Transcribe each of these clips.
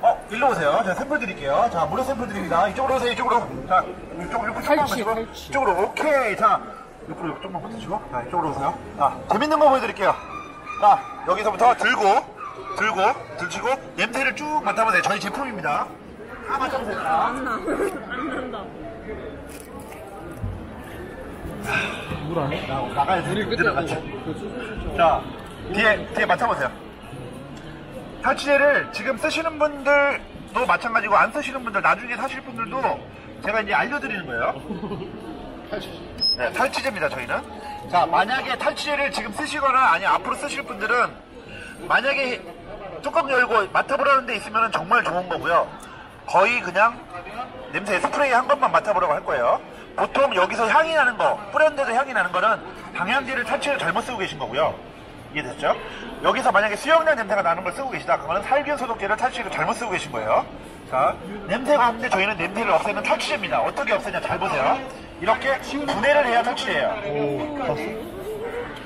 어, 일로 오세요. 제가 샘플 드릴게요. 자, 무료 샘플 드립니다. 이쪽으로 오세요, 이쪽으로. 자, 이쪽으로, 이쪽으로 조금만 보시고. 탈취. 이쪽으로, 오케이. 자, 옆으로 조금만 붙으시고. 자, 이쪽으로 오세요. 자, 재밌는 거 보여드릴게요. 자, 여기서부터 들고, 들고, 들치고, 냄새를 쭉 맡아보세요. 저희 제품입니다. 다 맡아보세요. 자. 안 나. 안 난다. 물안 해? 나가야 돼. 우리. 그 수술 자, 뒤에, 뒤에 맡아보세요. 탈취제를 지금 쓰시는 분들도 마찬가지고 안 쓰시는 분들, 나중에 사실 분들도 제가 이제 알려드리는 거예요. 네, 탈취제입니다, 저희는. 자, 만약에 탈취제를 지금 쓰시거나 아니 앞으로 쓰실 분들은 만약에 뚜껑 열고 맡아보라는 데 있으면 정말 좋은 거고요. 거의 그냥 냄새 스프레이 한 것만 맡아보라고 할 거예요. 보통 여기서 향이 나는 거, 뿌렸는데도 향이 나는 거는 방향제를 탈취를 잘못 쓰고 계신 거고요. 이해됐죠? 여기서 만약에 수영장 냄새가 나는 걸 쓰고 계시다. 그러면 살균 소독제를 탈취를 잘못 쓰고 계신 거예요. 자, 냄새가 없는데 저희는 냄새를 없애는 탈취제입니다. 어떻게 없애냐? 잘 보세요. 이렇게 분해를 해야 탈취예요.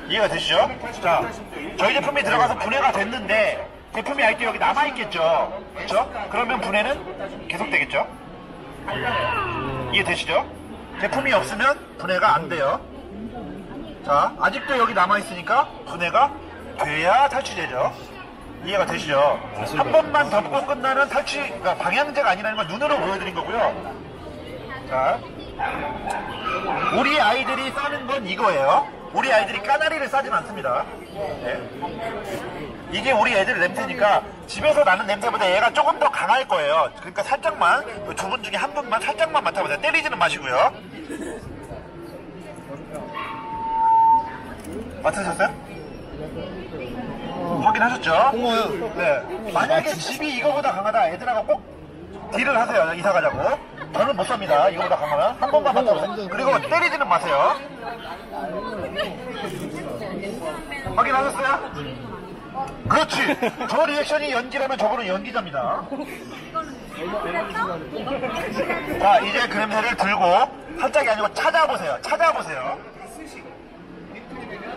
이해가 되시죠? 자, 저희 제품이 들어가서 분해가 됐는데 제품이 아직도 여기 남아있겠죠? 그렇죠? 그러면 분해는 계속되겠죠? 이해되시죠? 제품이 없으면 분해가 안 돼요. 자, 아직도 여기 남아있으니까 분해가 돼야 탈취제죠. 이해가 되시죠? 한 번만 덮고 끝나는 탈취, 그러니까 방향제가 아니라는 걸 눈으로 보여드린 거고요. 자, 우리 아이들이 싸는 건 이거예요. 우리 아이들이 까나리를 싸진 않습니다. 네. 이게 우리 애들 냄새니까 집에서 나는 냄새보다 얘가 조금 더 강할 거예요. 그러니까 살짝만 두 분 중에 한 분만 살짝만 맡아보세요. 때리지는 마시고요. 맡으셨어요? 확인하셨죠? 홍어요. 네. 만약에 집이 이거보다 강하다 애들하고 꼭 딜을 하세요. 이사 가자고. 저는 못 삽니다. 이거보다 강하면 한 번만 맡아보세요. 그리고 때리지는 마세요. 확인하셨어요? 그렇지. 저 리액션이 연기라면 저거는 연기자입니다. 자, 이제 그 냄새를 들고 살짝이 아니고 찾아보세요. 찾아보세요. 나.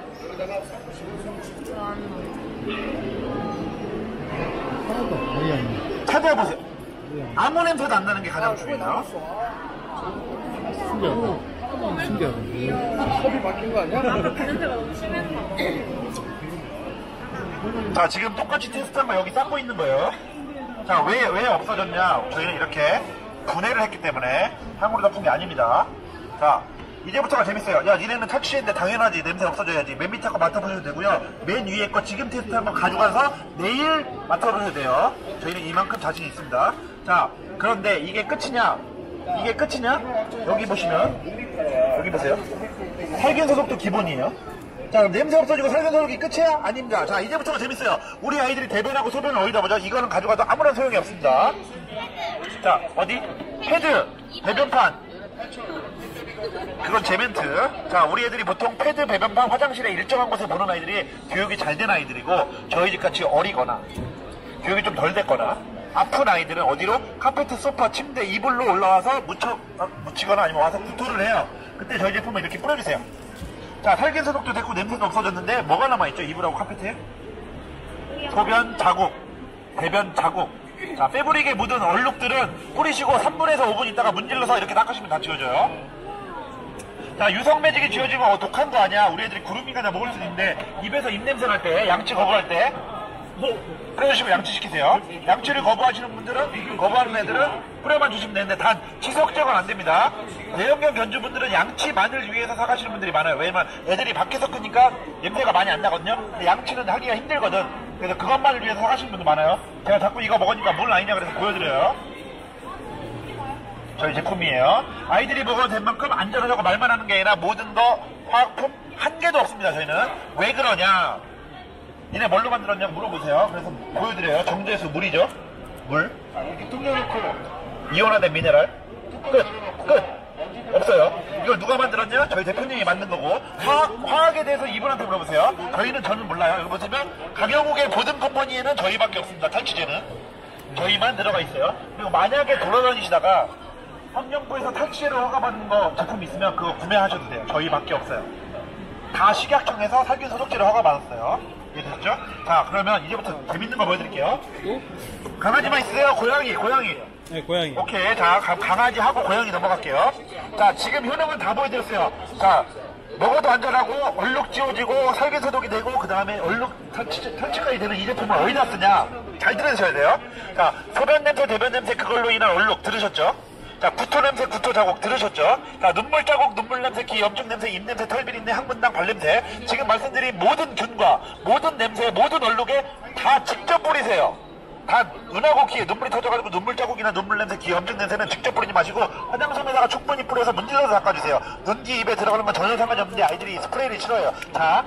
찾아보세요. 아무 냄새도 안 나는 게 가장 중요해요. 신기하다. 신기하다. 컵이 바뀐 거 아니야? 자, 지금 똑같이 테스트한 거 여기 쌓고 있는 거예요. 자, 왜, 왜 없어졌냐? 저희는 이렇게 분해를 했기 때문에 향으로 덮은 게 아닙니다. 자, 이제부터가 재밌어요. 야, 니네는 탈취했는데 당연하지. 냄새 없어져야지. 맨 밑에 거 맡아보셔도 되고요. 맨 위에 거 지금 테스트한 거 가져가서 내일 맡아보셔도 돼요. 저희는 이만큼 자신 있습니다. 자, 그런데 이게 끝이냐? 이게 끝이냐? 여기 보시면, 여기 보세요. 살균 소독도 기본이에요. 자, 그럼 냄새 없어지고 살균 소독이 끝이야? 아닙니다. 자, 이제부터가 재밌어요. 우리 아이들이 대변하고 소변을 어디다 보죠? 이거는 가져가도 아무런 소용이 없습니다. 자, 어디? 패드, 배변판. 그건 제 멘트. 자, 우리 애들이 보통 패드, 배변판, 화장실에 일정한 곳에 보는 아이들이 교육이 잘 된 아이들이고, 저희 집 같이 어리거나, 교육이 좀 덜 됐거나, 아픈 아이들은 어디로? 카페트, 소파, 침대, 이불로 올라와서 묻혀, 어, 묻히거나 아니면 와서 구토를 해요. 그때 저희 제품을 이렇게 뿌려주세요. 자, 살균 소독도 됐고 냄새도 없어졌는데 뭐가 남아있죠? 이불하고 카페트에? 소변 자국, 대변 자국. 자, 패브릭에 묻은 얼룩들은 뿌리시고 3분에서 5분 있다가 문질러서 이렇게 닦으시면 다 지워져요. 자, 유성 매직이 지워지면 어, 독한 거 아니야? 우리 애들이 구름이가나 먹을 수 있는데 입에서 입냄새 날 때, 양치 거부할 때 뿌려주시면 양치시키세요. 양치를 거부하시는 분들은, 거부하는 애들은 뿌려만 주시면 되는데 단 지속 제거는 안 됩니다. 내연경 견주분들은 양치만을 위해서 사가시는 분들이 많아요. 왜냐면 애들이 밖에서 크니까 냄새가 많이 안 나거든요. 양치는 하기가 힘들거든. 그래서 그것만을 위해서 사가시는 분들 많아요. 제가 자꾸 이거 먹으니까 뭘 아니냐 그래서 보여드려요. 저희 제품이에요. 아이들이 먹어도 된 만큼 안전하다고 말만 하는 게 아니라 모든 거 화학품 한 개도 없습니다. 저희는 왜 그러냐? 니네 뭘로 만들었냐 물어보세요. 그래서 보여드려요. 정제수 물이죠. 물. 이렇게 뚫려놓고 이온화된 미네랄. 끝. 끝. 없어요. 이걸 누가 만들었냐? 저희 대표님이 만든 거고 화학, 화학에 대해서 이분한테 물어보세요. 저희는 저는 몰라요. 여기 보시면 강영욱의 보든 컴퍼니에는 저희밖에 없습니다. 탈취제는 저희만 들어가 있어요. 그리고 만약에 돌아다니시다가 환경부에서 탈취제로 허가받는 거 제품 있으면 그거 구매하셔도 돼요. 저희밖에 없어요. 다 식약청에서 살균 소독제로 허가받았어요. 이해되셨죠? 자, 그러면 이제부터 재밌는 거 보여드릴게요. 또? 강아지만 있으세요? 고양이, 고양이. 네, 고양이. 오케이. 자, 가- 강아지하고 고양이 넘어갈게요. 자, 지금 효능은 다 보여드렸어요. 자, 먹어도 안전하고, 얼룩 지워지고, 살균 소독이 되고, 그 다음에 얼룩 터치, 터치까지 되는 이 제품을 어디다 쓰냐? 잘 들으셔야 돼요. 자, 소변 냄새, 대변 냄새, 그걸로 인한 얼룩 들으셨죠? 자, 구토 냄새, 구토 자국 들으셨죠? 자, 눈물 자국, 눈물 냄새, 기 염증 냄새, 입 냄새, 털 비린 내, 항문당 발냄새. 지금 말씀드린 모든 균과 모든 냄새, 모든 얼룩에 다 직접 뿌리세요. 다 은하고 귀에 눈물이 터져가지고 눈물 자국이나 눈물 냄새, 기 염증 냄새는 직접 뿌리지 마시고 화장솜에다가 충분히 뿌려서 문질러서 닦아주세요. 눈, 귀, 입에 들어가는 건 전혀 상관이 없는데 아이들이 스프레이를 싫어해요. 자,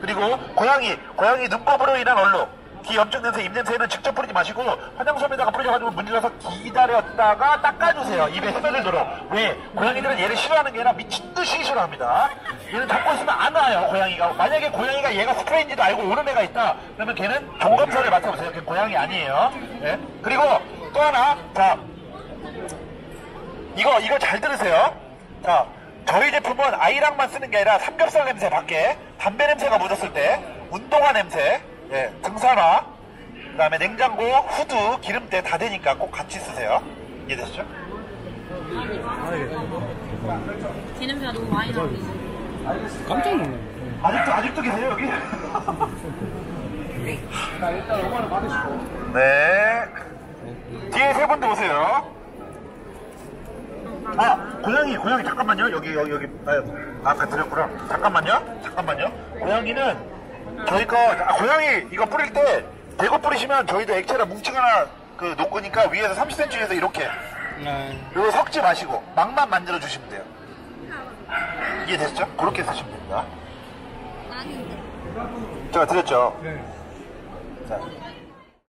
그리고 고양이, 고양이 눈곱으로 인한 얼룩. 기 염증 냄새, 입 냄새는 직접 뿌리지 마시고 화장솜에다가 뿌려가지고 문질러서 기다렸다가 닦아주세요. 입에 스며들도록. 왜? 고양이들은 얘를 싫어하는 게 아니라 미친 듯이 싫어합니다. 얘는 잡고 있으면 안 와요, 고양이가. 만약에 고양이가 얘가 스프레이인지도 알고 오는 애가 있다. 그러면 걔는 종검사를 맡아보세요. 걔 고양이 아니에요. 예? 그리고 또 하나, 자, 이거, 이거 잘 들으세요. 자, 저희 제품은 아이랑만 쓰는 게 아니라 삼겹살 냄새 밖에, 담배 냄새가 묻었을 때, 운동화 냄새, 예, 등산화, 그 다음에 냉장고, 후드, 기름때 다 되니까 꼭 같이 쓰세요. 이해되시죠? 개 냄새가 너무 많이 나는데. 깜짝 놀랐네. 아직도, 아직도 계세요, 여기? 일단 5만원 받으시고. 네. 뒤에 세 분도 오세요. 아, 고양이, 고양이, 잠깐만요. 여기, 여기, 여기. 아, 아까 드렸구나. 잠깐만요. 잠깐만요. 고양이는 저희 거, 아, 고양이 이거 뿌릴 때 대고 뿌리시면 저희도 액체를 뭉치거나 그 놓고니까 위에서 30cm에서 이렇게. 네. 이거 섞지 마시고 막만 만들어 주시면 돼요. 이해됐죠? 그렇게 쓰시면 됩니다. 제가 드렸죠? 네. 자,